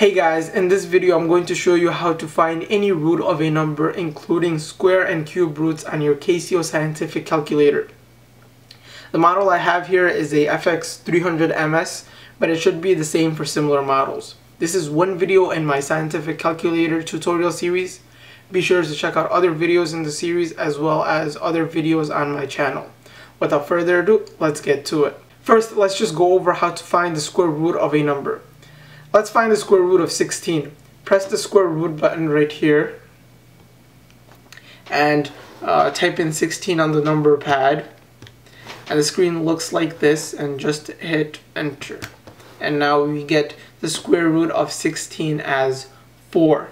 Hey guys, in this video I'm going to show you how to find any root of a number including square and cube roots on your Casio scientific calculator. The model I have here is a FX300MS, but it should be the same for similar models. This is one video in my scientific calculator tutorial series. Be sure to check out other videos in the series as well as other videos on my channel. Without further ado, let's get to it. First, let's just go over how to find the square root of a number. Let's find the square root of 16. Press the square root button right here and uh, type in 16 on the number pad and the screen looks like this and just hit enter and now we get the square root of 16 as 4.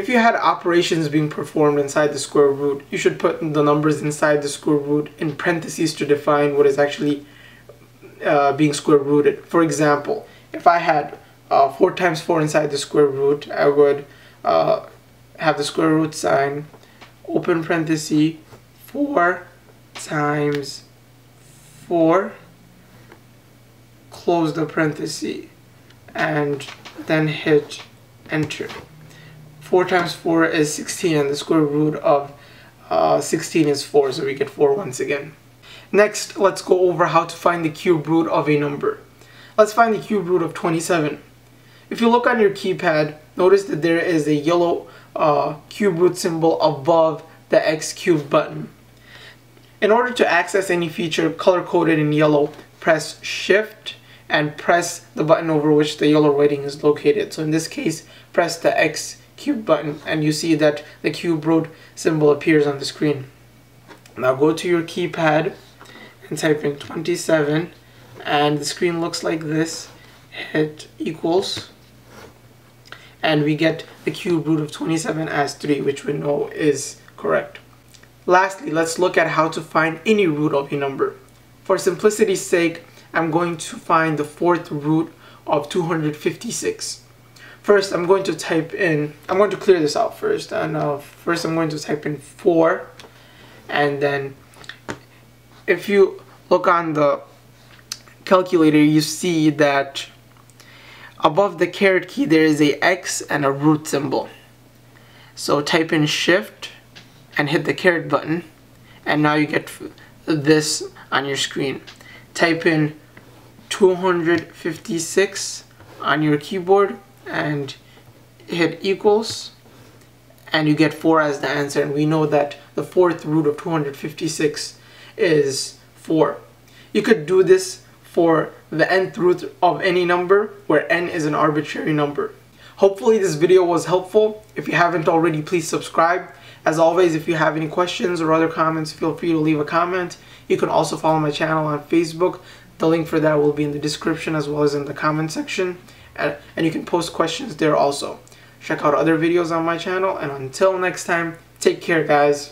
If you had operations being performed inside the square root, you should put the numbers inside the square root in parentheses to define what is actually uh, being square rooted. For example, if I had uh, 4 times 4 inside the square root, I would uh, have the square root sign, open parenthesis, 4 times 4, close the parenthesis, and then hit enter. 4 times 4 is 16 and the square root of uh, 16 is 4 so we get 4 once again. Next let's go over how to find the cube root of a number. Let's find the cube root of 27. If you look on your keypad notice that there is a yellow uh, cube root symbol above the x cube button. In order to access any feature color coded in yellow press shift and press the button over which the yellow writing is located. So in this case press the X cube button and you see that the cube root symbol appears on the screen. Now go to your keypad and type in 27 and the screen looks like this. Hit equals and we get the cube root of 27 as 3 which we know is correct. Lastly, let's look at how to find any root of a number. For simplicity's sake, I'm going to find the fourth root of 256. First, I'm going to type in, I'm going to clear this out first. And uh, first, I'm going to type in 4. And then, if you look on the calculator, you see that above the caret key, there is a X and a root symbol. So type in shift and hit the caret button. And now you get this on your screen. Type in 256 on your keyboard and hit equals and you get 4 as the answer and we know that the fourth root of 256 is 4. You could do this for the nth root of any number where n is an arbitrary number. Hopefully this video was helpful. If you haven't already please subscribe. As always if you have any questions or other comments feel free to leave a comment. You can also follow my channel on Facebook. The link for that will be in the description as well as in the comment section and, and you can post questions there also. Check out other videos on my channel and until next time, take care guys.